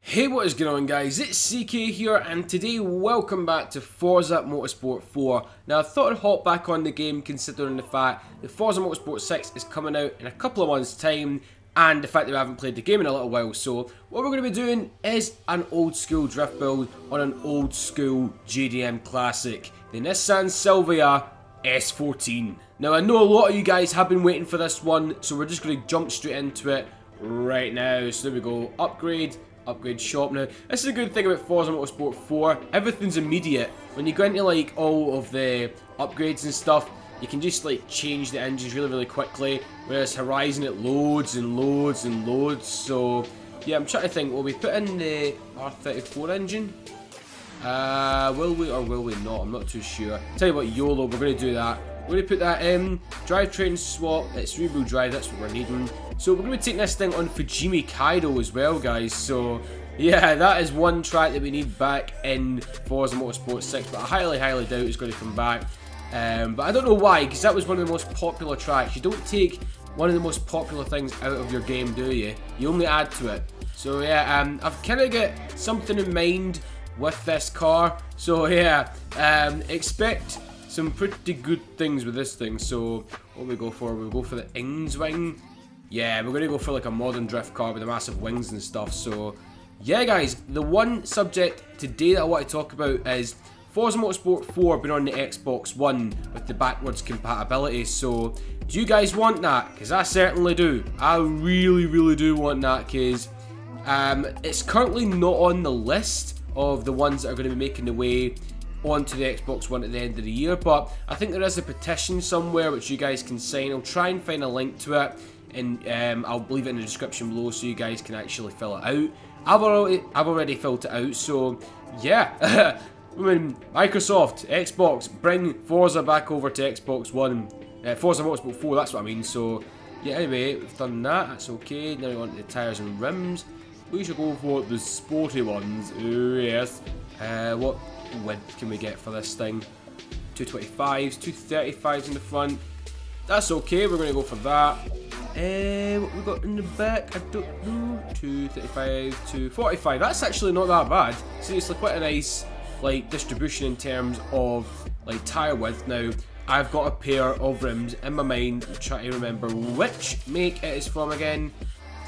Hey what is going on guys, it's EK here and today welcome back to Forza Motorsport 4. Now I thought I'd hop back on the game considering the fact that Forza Motorsport 6 is coming out in a couple of months time and the fact that we haven't played the game in a little while. So what we're going to be doing is an old school drift build on an old school JDM classic, the Nissan Silvia S14. Now I know a lot of you guys have been waiting for this one, so we're just going to jump straight into it right now. So there we go, upgrade, upgrade shop. Now this is a good thing about Forza Motorsport 4, everything's immediate. When you go into like all of the upgrades and stuff, you can just like change the engines really really quickly, whereas Horizon it loads and loads and loads, so yeah I'm trying to think, will we put in the R34 engine? Uh, will we or will we not? I'm not too sure. Tell you what, YOLO, we're going to do that. We're going to put that in. Drivetrain swap, it's rear drive, that's what we're needing. So we're going to taking this thing on Fujimi Kaido as well, guys. So, yeah, that is one track that we need back in Forza Motorsport 6. But I highly, highly doubt it's going to come back. Um, but I don't know why, because that was one of the most popular tracks. You don't take one of the most popular things out of your game, do you? You only add to it. So yeah, um, I've kind of got something in mind with this car. So yeah, um, expect some pretty good things with this thing. So what we go for? We'll go for the Ingswing. Yeah, we're gonna go for like a modern drift car with the massive wings and stuff. So yeah, guys, the one subject today that I want to talk about is Forza Motorsport 4 being on the Xbox One with the backwards compatibility. So do you guys want that? Because I certainly do. I really, really do want that because um, it's currently not on the list of the ones that are going to be making the way onto the Xbox One at the end of the year. But I think there is a petition somewhere which you guys can sign. I'll try and find a link to it, and um, I'll leave it in the description below so you guys can actually fill it out. I've already, I've already filled it out, so yeah. I mean, Microsoft, Xbox, bring Forza back over to Xbox One. Uh, Forza Motorsport 4, that's what I mean. So, yeah, anyway, we've done that. That's okay. Now we want the tyres and rims. We should go for the sporty ones. Oh, yes. Uh, what width can we get for this thing? 225s, 235s in the front. That's okay, we're going to go for that. Uh, what we got in the back? I don't know. 235, 245. That's actually not that bad. Seriously, quite a nice like distribution in terms of like tyre width. Now, I've got a pair of rims in my mind. I'm trying to remember which make it is from again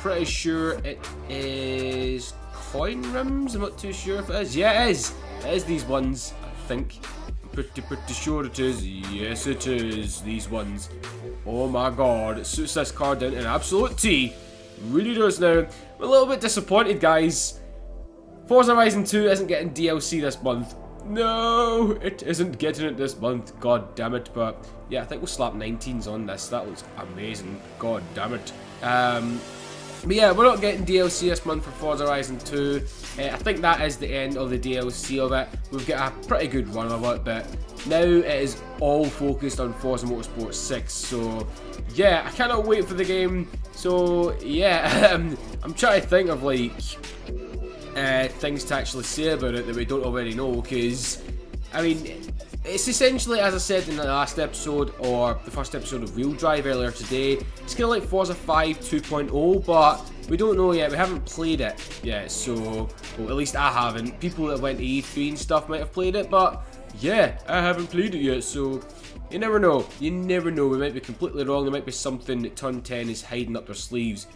pretty sure it is coin rims. I'm not too sure if it is. Yeah, it is. It is these ones, I think. I'm pretty, pretty sure it is. Yes, it is. These ones. Oh my god. It suits this car down in absolute T. Really does now. I'm a little bit disappointed, guys. Forza Horizon 2 isn't getting DLC this month. No, it isn't getting it this month. God damn it. But yeah, I think we'll slap 19s on this. That looks amazing. God damn it. Um, but yeah, we're not getting DLC this month for Forza Horizon 2. Uh, I think that is the end of the DLC of it. We've got a pretty good run of it, but now it is all focused on Forza Motorsport 6. So yeah, I cannot wait for the game. So yeah, um, I'm trying to think of like uh, things to actually say about it that we don't already know. Because I mean, it's essentially, as I said in the last episode, or the first episode of Wheel Drive earlier today, it's kind of like Forza 5 2.0, but we don't know yet, we haven't played it yet, so, well, at least I haven't. People that went to E3 and stuff might have played it, but yeah, I haven't played it yet, so you never know. You never know, we might be completely wrong, there might be something that Turn 10 is hiding up their sleeves.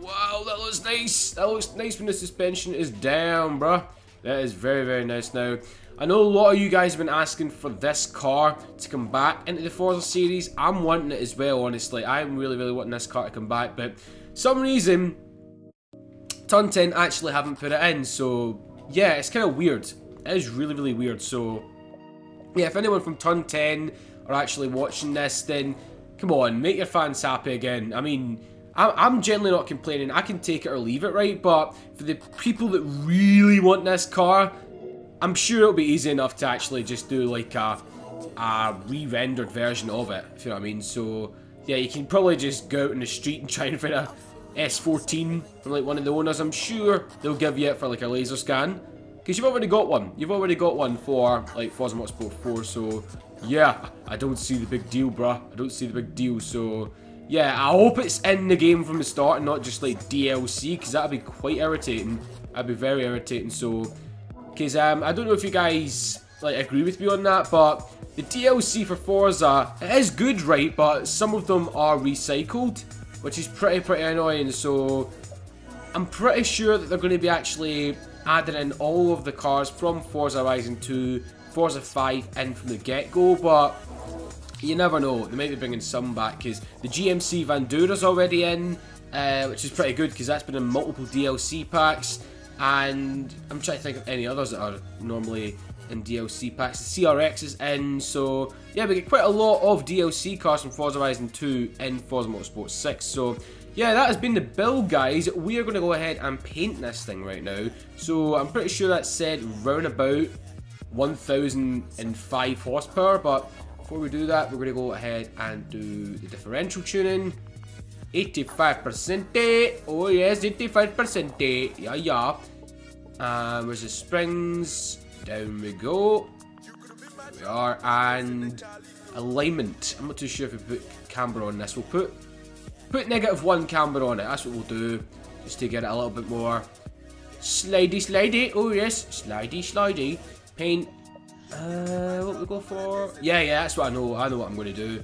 Wow, that looks nice! That looks nice when the suspension is down, bruh. That is very, very nice now. I know a lot of you guys have been asking for this car to come back into the Forza series. I'm wanting it as well, honestly. I'm really, really wanting this car to come back, but some reason, Turn 10 actually haven't put it in, so yeah, it's kind of weird. It is really, really weird, so yeah, if anyone from Turn 10 are actually watching this, then come on, make your fans happy again. I mean, I'm generally not complaining. I can take it or leave it, right? But for the people that really want this car, I'm sure it'll be easy enough to actually just do like a, a re-rendered version of it, if you know what I mean. So, yeah, you can probably just go out in the street and try and find a S14 from like one of the owners. I'm sure they'll give you it for like a laser scan. Because you've already got one. You've already got one for, like, Forza Motorsport 4, so... Yeah, I don't see the big deal, bruh. I don't see the big deal, so... Yeah, I hope it's in the game from the start and not just, like, DLC, because that'd be quite irritating. That'd be very irritating, so... Because, um, I don't know if you guys, like, agree with me on that, but... The DLC for Forza, is good, right, but some of them are recycled, which is pretty, pretty annoying, so... I'm pretty sure that they're going to be actually adding in all of the cars from Forza Horizon 2, Forza 5 in from the get-go, but you never know. They might be bringing some back because the GMC Vandura's already in, uh, which is pretty good because that's been in multiple DLC packs. And I'm trying to think of any others that are normally in DLC packs. The CRX is in, so yeah, we get quite a lot of DLC cars from Forza Horizon 2 in Forza Motorsport 6. So yeah, that has been the build, guys. We are going to go ahead and paint this thing right now. So I'm pretty sure that said round about 1005 horsepower, but before we do that, we're going to go ahead and do the differential tuning. 85%. Oh yes, 85%. Yeah, yeah. Um, where's the springs? Down we go. We are. And alignment. I'm not too sure if we put camber on this. We'll put Put negative one camber on it. That's what we'll do. Just to get it a little bit more slidey slidey. Oh yes, slidey slidey. Paint. Uh, what we go for? Yeah, yeah, that's what I know. I know what I'm going to do.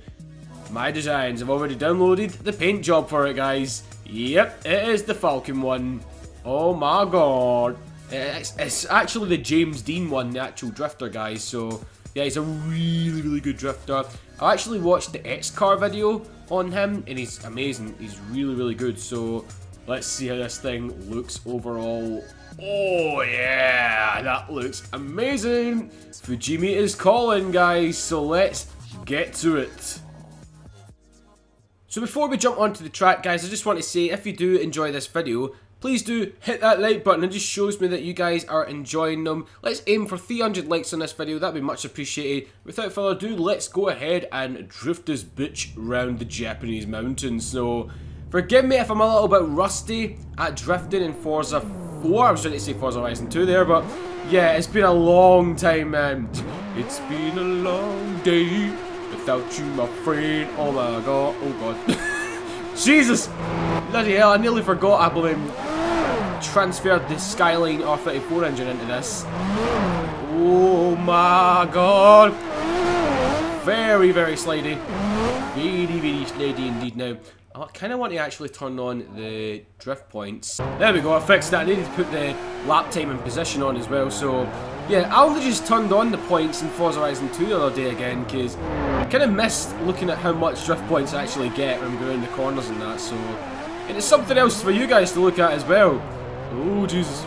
My designs. I've already downloaded the paint job for it, guys. Yep, it is the Falken one. Oh my god. It's, it's actually the James Deane one, the actual drifter, guys. So, yeah, he's a really, really good drifter. I actually watched the X-Car video on him, and he's amazing. He's really, really good. So let's see how this thing looks overall. Oh yeah, that looks amazing. Fujimi is calling, guys. So let's get to it. So before we jump onto the track, guys, I just want to say, if you do enjoy this video, please do hit that like button. It just shows me that you guys are enjoying them. Let's aim for 300 likes on this video. That'd be much appreciated. Without further ado, let's go ahead and drift this bitch round the Japanese mountains. So, forgive me if I'm a little bit rusty at drifting in Forza 4. I was trying to say Forza Horizon 2 there, but yeah, it's been a long time, man. It's been a long day without you, my friend. Oh my god. Oh god. Jesus! Bloody hell, I nearly forgot I believe transferred the Skyline R34 engine into this. Oh my god! Very, very slidey. Very, very slidey indeed now. I kind of want to actually turn on the drift points. There we go, I fixed that. I needed to put the lap time and position on as well, so... Yeah, I only just turned on the points in Forza Horizon 2 the other day again, because I kind of missed looking at how much drift points I actually get when I'm going the corners and that, so... And it's something else for you guys to look at as well. Oh, Jesus.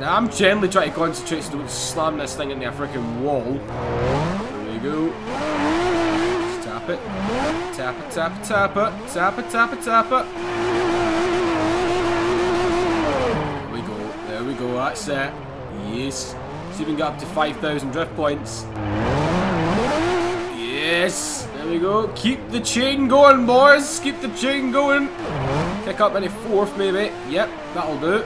Now, I'm generally trying to concentrate so don't slam this thing into a freaking wall. There we go. Just tap it. Tap it, tap it, tap it. Tap it, tap it, tap it. That's it. Yes. It's even got up to 5,000 drift points. Yes. There we go. Keep the chain going, boys. Keep the chain going. Pick up any fourth, maybe. Yep, that'll do.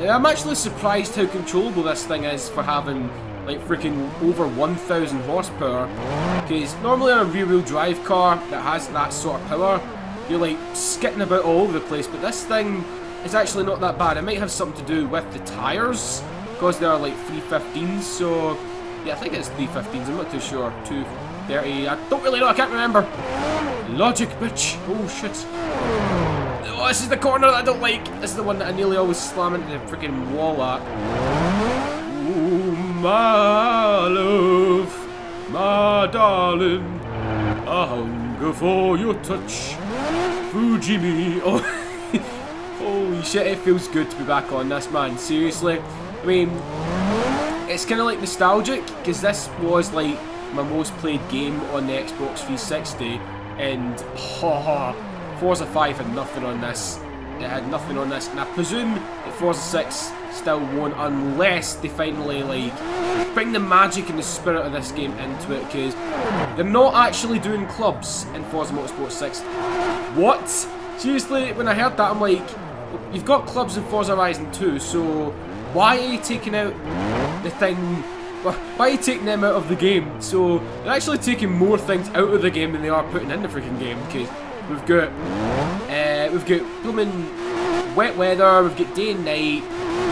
Yeah, I'm actually surprised how controllable this thing is for having like freaking over 1,000 horsepower. Because normally on a rear-wheel drive car that has that sort of power, you're like skitting about all over the place. But this thing is actually not that bad. It might have something to do with the tyres, because they are like 315s. So yeah, I think it's 315s. I'm not too sure. 230. I don't really know. I can't remember. Logic, bitch. Oh shit. Oh, this is the corner that I don't like. This is the one that I nearly always slam into the freaking wall at. Ooh, my love, my darling, I hunger for your touch. Fujimi. Oh, holy shit, it feels good to be back on this, man. Seriously. I mean, it's kind of like nostalgic, because this was like my most played game on the Xbox 360, and oh, Forza 5 had nothing on this. It had nothing on this, and I presume that Forza 6 still won't unless they finally like bring the magic and the spirit of this game into it because they're not actually doing clubs in Forza Motorsport 6. What? Seriously, when I heard that I'm like, you've got clubs in Forza Horizon 2, so why are you taking out the thing? Why are you taking them out of the game? So they're actually taking more things out of the game than they are putting in the freaking game. Because we've got uh, we've got blooming wet weather, we've got day and night,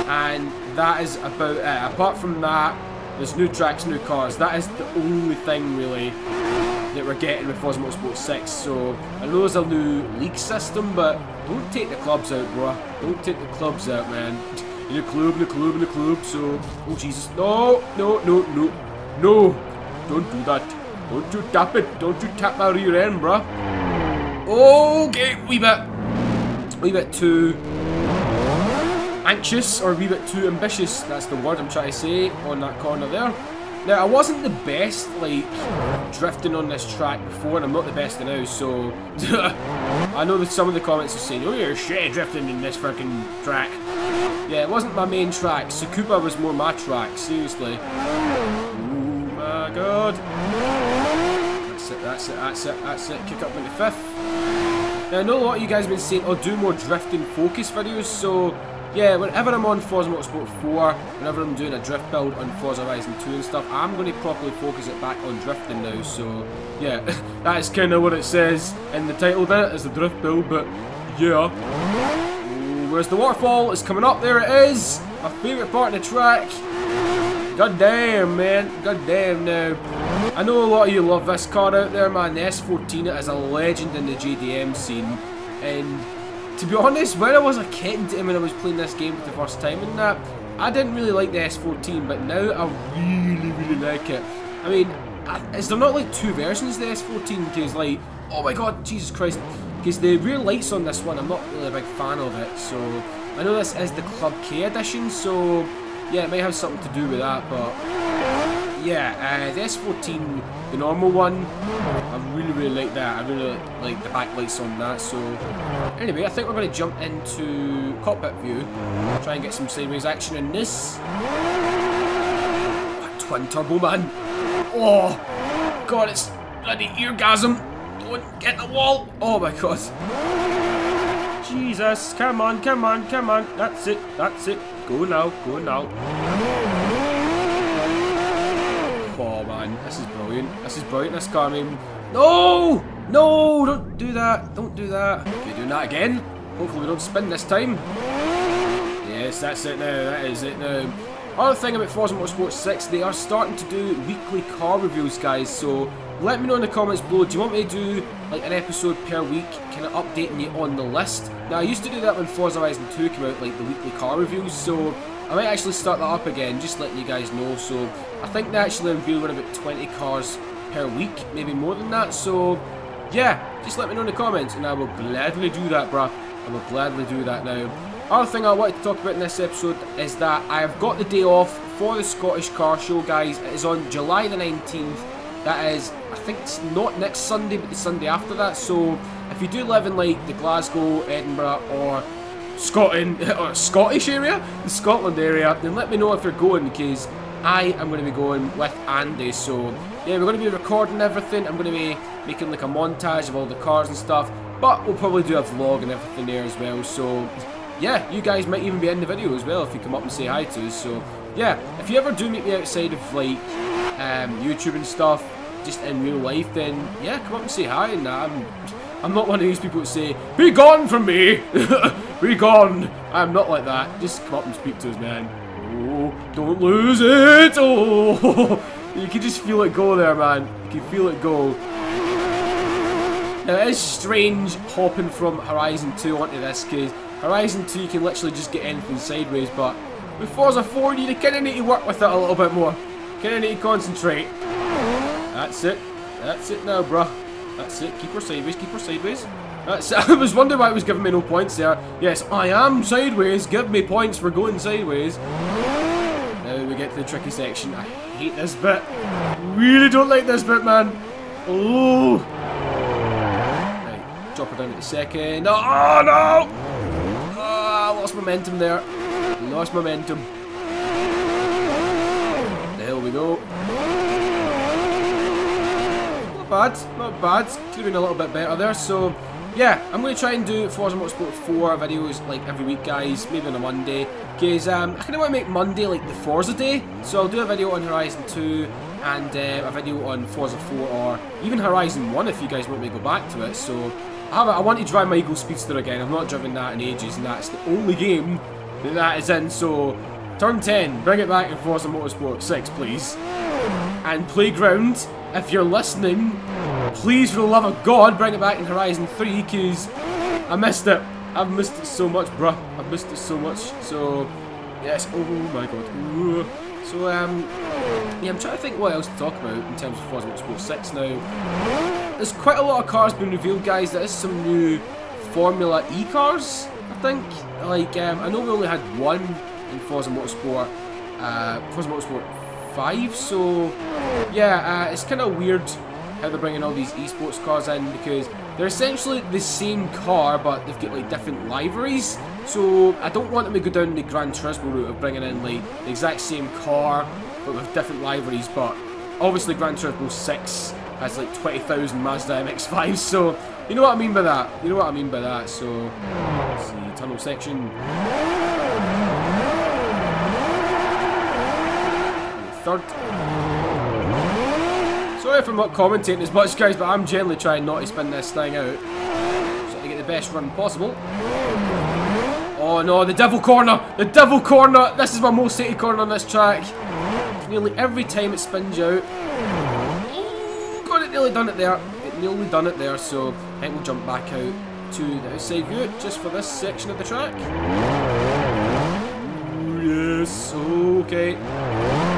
and that is about it. Apart from that, there's new tracks, new cars. That is the only thing really that we're getting with Forza Motorsport 6. So I know there's a new league system, but don't take the clubs out, bro. Don't take the clubs out, man. In a club, in a club, in a club. So, oh Jesus, no, no, no, no, no! Don't do that. Don't you tap it. Don't you tap my rear end, bro. Okay, wee bit, wee bit too anxious or wee bit too ambitious. That's the word I'm trying to say on that corner there. Now, I wasn't the best, like, drifting on this track before, and I'm not the best now, so... I know that some of the comments are saying, oh, you're shit drifting in this freaking track. Yeah, it wasn't my main track. Tsukuba was more my track, seriously. Oh my god. That's it, that's it, that's it, that's it. Kick up into fifth. Now, I know a lot of you guys have been saying, oh, do more drifting focus videos, so yeah, whenever I'm on Forza Motorsport 4, whenever I'm doing a drift build on Forza Horizon 2 and stuff, I'm going to properly focus it back on drifting now, so yeah, that is kind of what it says in the title there, as a drift build, but yeah. Ooh, where's the waterfall? It's coming up, there it is! My favourite part of the track. God damn, man. God damn now. I know a lot of you love this car out there, man. The S14 is a legend in the JDM scene, and to be honest, when I was a kid and when I was playing this game for the first time and that, I didn't really like the S14, but now I really, really like it. I mean, is there not like two versions of the S14? Because like, oh my god, Jesus Christ. Because the rear lights on this one, I'm not really a big fan of it, so... I know this is the Club K edition, so... Yeah, it might have something to do with that, but yeah, uh, the S14, the normal one, I really, really like that. I really like the backlights on that. So, anyway, I think we're going to jump into cockpit view, try and get some sideways action in this. twin turbo, man. Oh, God, it's bloody eargasm. Don't get the wall. Oh, my God. Jesus, come on, come on, come on. That's it, that's it. Go now, go now. This is brilliant. This is brilliant, this car. I mean, no! No! Don't do that. Don't do that. Okay, doing that again. Hopefully we don't spin this time. Yes, that's it now. That is it now. Other thing about Forza Motorsport 6, they are starting to do weekly car reviews, guys. So let me know in the comments below. Do you want me to do like an episode per week, kind of updating you on the list? Now I used to do that when Forza Horizon 2 came out, like the weekly car reviews. So I might actually start that up again, just letting you guys know. So I think they actually review about 20 cars per week, maybe more than that. So yeah, just let me know in the comments and I will gladly do that, bruh. I will gladly do that now. Other thing I wanted to talk about in this episode is that I have got the day off for the Scottish Car Show, guys. It is on July the 19th. That is, I think it's not next Sunday, but the Sunday after that. So if you do live in like the Glasgow, Edinburgh, or Scotland, or Scottish area, the Scotland area, then let me know if you're going because I am going to be going with Andy. So yeah, we're going to be recording everything. I'm going to be making like a montage of all the cars and stuff. But we'll probably do a vlog and everything there as well. So yeah, you guys might even be in the video as well if you come up and say hi to us. So yeah, if you ever do meet me outside of like um, YouTube and stuff, just in real life, then yeah, come up and say hi. And I'm, I'm not one of these people that say, "Be gone from me." Be gone! I'm not like that. Just come up and speak to us, man. Oh, don't lose it! Oh! You can just feel it go there, man. You can feel it go. Now, it is strange hopping from Horizon 2 onto this, because Horizon 2 you can literally just get anything sideways, but with Forza 4 you kind of need to work with it a little bit more. Kind of need to concentrate. That's it. That's it now, bruh. That's it. Keep her sideways, keep her sideways. Uh, That's, I was wondering why it was giving me no points there. Yes, I am sideways. Give me points for going sideways. Now we get to the tricky section. I hate this bit. Really don't like this bit, man. Oh. Right, drop her down to the second. Oh, no! Oh, lost momentum there. Lost momentum. There we go. Not bad, not bad. Could have been a little bit better there. So yeah, I'm going to try and do Forza Motorsport 4 videos like every week, guys, maybe on a Monday, because um, I kind of want to make Monday like the Forza day, so I'll do a video on Horizon 2 and uh, a video on Forza 4 or even Horizon 1 if you guys want me to go back to it, so I, have, I want to drive my Eagle Speedster again, I've not driven that in ages, and that's the only game that that is in, so turn 10, bring it back in Forza Motorsport 6, please. And Playground, if you're listening, please, for the love of God, bring it back in Horizon 3, because I missed it. I've missed it so much, bruh. I've missed it so much. So, yes. Oh my God. Ooh. So, um, yeah, I'm trying to think what else to talk about in terms of Forza Motorsport 6 now. There's quite a lot of cars being revealed, guys. There is some new Formula E cars, I think. Like, um, I know we only had one in Forza Motorsport, uh, Forza Motorsport 5, so yeah, uh, it's kind of weird how they're bringing all these esports cars in because they're essentially the same car but they've got like different liveries. So I don't want them to go down the Gran Turismo route of bringing in like the exact same car but with different liveries but obviously Gran Turismo 6 has like 20,000 Mazda MX-5 so you know what I mean by that. You know what I mean by that so let's see tunnel section. Third Sorry if I'm not commentating as much, guys, but I'm generally trying not to spin this thing out. So to get the best run possible. Oh no, the devil corner! The devil corner! This is my most hated corner on this track. Nearly every time it spins out. God, it nearly done it there. It nearly done it there, so I think we'll jump back out to the outside view just for this section of the track. Ooh, yes, okay.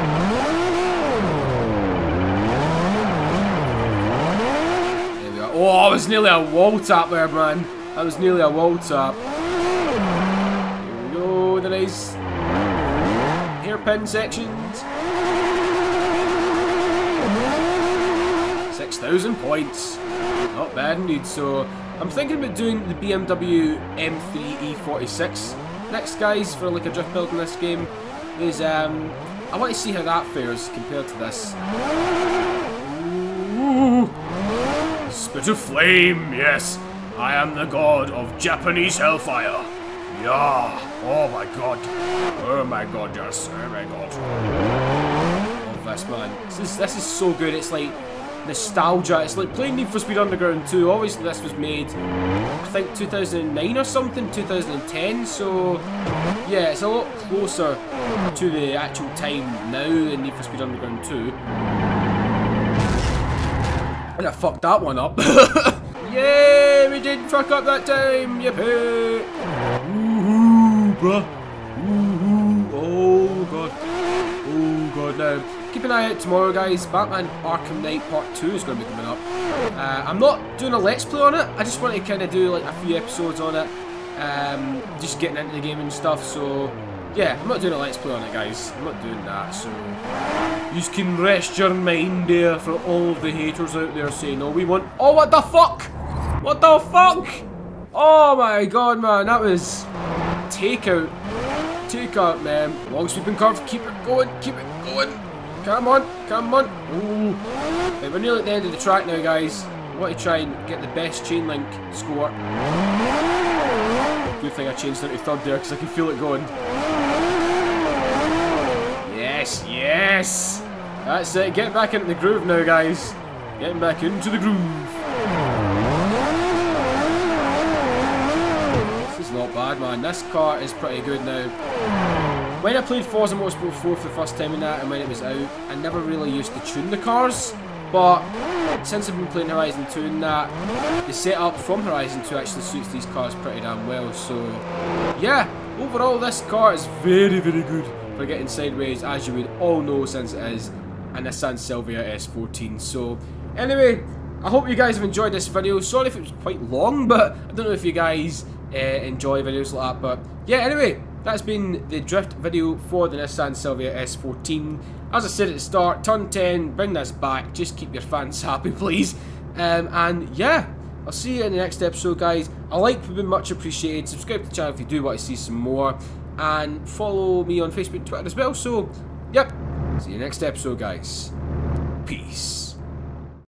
Oh, it was nearly a wall tap there, man. That was nearly a wall tap. Here we go, the nice hairpin sections. 6,000 points. Not bad indeed. So, I'm thinking about doing the BMW M3 E46 next, guys, for like a drift build in this game. Is um, I want to see how that fares compared to this. Ooh. Spit of flame, yes. I am the god of Japanese hellfire. Yeah. Oh my god. Oh my god, yes. Oh my god. Oh, Love this, man. This is, this is so good. It's like nostalgia. It's like playing Need for Speed Underground 2. Obviously, this was made, I think, 2009 or something, 2010. So, yeah, it's a lot closer to the actual time now than Need for Speed Underground 2. And I fucked that one up. Yay, we didn't fuck up that time. Yippee. Woohoo, bruh. Woohoo. Oh, God. Oh, God. Now, keep an eye out tomorrow, guys. Batman Arkham Knight Part 2 is going to be coming up. Uh, I'm not doing a Let's Play on it. I just want to kind of do like a few episodes on it. Um, just getting into the game and stuff. So, yeah, I'm not doing a Let's Play on it, guys. I'm not doing that, so... You can rest your mind there for all the haters out there saying, oh, we want... Oh, what the fuck? What the fuck? Oh my god, man, that was... Takeout. Takeout, man. Long sweeping curve, keep it going, keep it going. Come on, come on. Ooh. We're nearly at the end of the track now, guys. I want to try and get the best chain link score. Good thing I changed it to third there, because I can feel it going. Yes, yes! That's it, get back into the groove now, guys. Getting back into the groove. This is not bad, man. This car is pretty good now. When I played Forza Motorsport 4 for the first time in that, and when it was out, I never really used to tune the cars. But since I've been playing Horizon 2 and that, the setup from Horizon 2 actually suits these cars pretty damn well. So, yeah, overall this car is very, very good for getting sideways, as you would all know since it is a Nissan Silvia S14. So, anyway, I hope you guys have enjoyed this video. Sorry if it was quite long, but I don't know if you guys uh, enjoy videos like that. But, yeah, anyway, that's been the drift video for the Nissan Silvia S14. As I said at the start, turn 10, bring this back, just keep your fans happy, please. Um, and, yeah, I'll see you in the next episode, guys. A like would be much appreciated. Subscribe to the channel if you do want to see some more and follow me on Facebook Twitter as well. So, yep, see you next episode, guys. Peace.